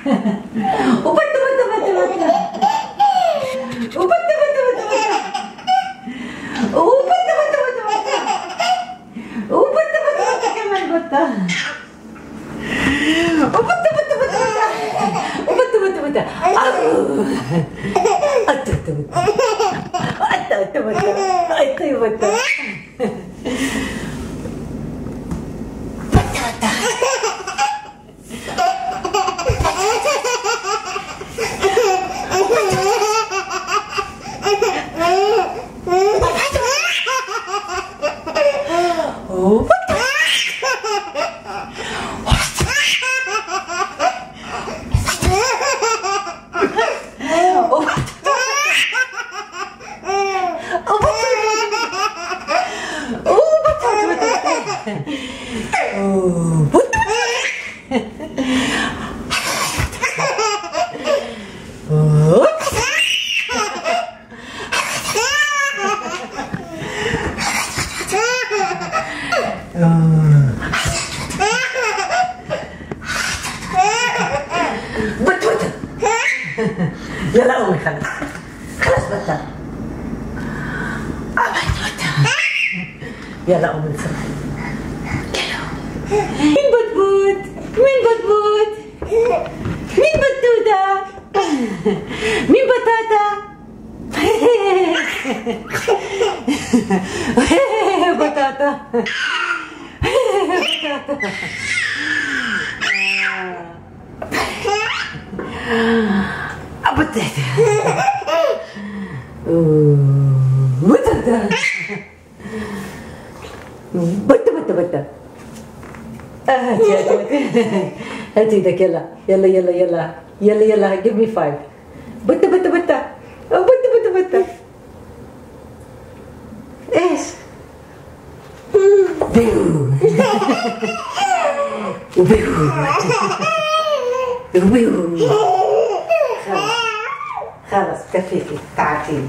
おばたばたばたばた。おばたばたばたばた。おばたばたばたばた。おばたばたばたばたばた。おばたばたばたばた。おばたばたばた。あう。あったあったあった。あったあったあった。あったあったあった。 어? يلا قومي خلاص خلاص بت آه، بت بت يلا قومي بسرعة. مين بتبوت مين بتبوت مين بتوتة مين بطاطا؟ بطاطا. بطاطا. بطاطا بطاطا بطة بطة بطة. هاتي هاتي هاتي إيدك يلا يلا يلا يلا يلا يلا give me five. بطة بطة بطة. بطة بطة بطة. إيش؟ بيو. وبيو وبيو خلاص كفيكي تعالي